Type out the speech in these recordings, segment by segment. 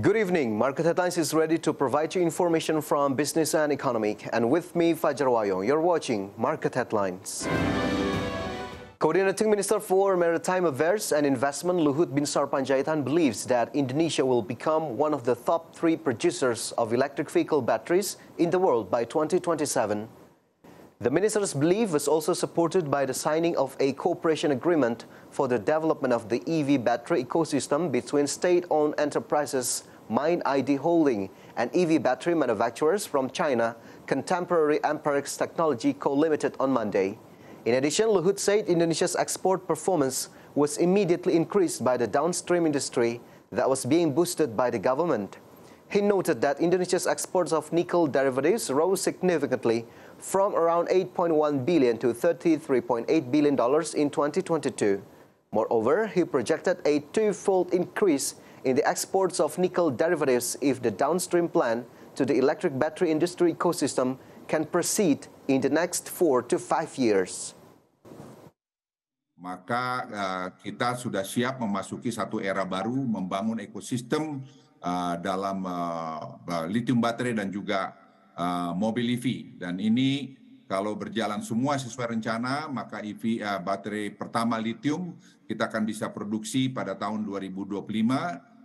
Good evening. Market Headlines is ready to provide you information from business and economic. And with me, Fajar Wayong, you're watching Market Headlines. Coordinating Minister for Maritime Affairs and Investment Luhut Binsar Panjaitan believes that Indonesia will become one of the top three producers of electric vehicle batteries in the world by 2027. The minister's belief was also supported by the signing of a cooperation agreement for the development of the EV battery ecosystem between state-owned enterprises Mind ID Holding and EV battery manufacturers from China, Contemporary Amperex Technology Co. Limited on Monday. In addition, Luhut said Indonesia's export performance was immediately increased by the downstream industry that was being boosted by the government. He noted that Indonesia's exports of nickel derivatives rose significantly from around 8.1 billion to 33.8 billion dollars in 2022. Moreover, he projected a two-fold increase in the exports of nickel derivatives if the downstream plan to the electric battery industry ecosystem can proceed in the next four to five years. Maka uh, kita sudah siap memasuki satu era baru, membangun ekosistem uh, dalam uh, lithium baterai dan juga uh, mobil EV dan ini kalau berjalan semua sesuai rencana maka EV uh, baterai pertama lithium kita akan bisa produksi pada tahun 2025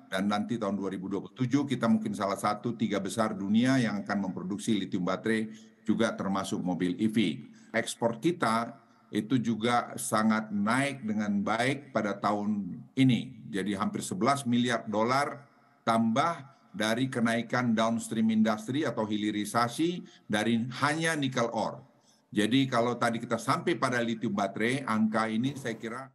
dan nanti tahun 2027 kita mungkin salah satu tiga besar dunia yang akan memproduksi lithium baterai juga termasuk mobil EV. Ekspor kita itu juga sangat naik dengan baik pada tahun ini. Jadi hampir 11 miliar dolar tambah dari kenaikan downstream industri atau hilirisasi dari hanya nikel ore. Jadi kalau tadi kita sampai pada lithium baterai, angka ini saya kira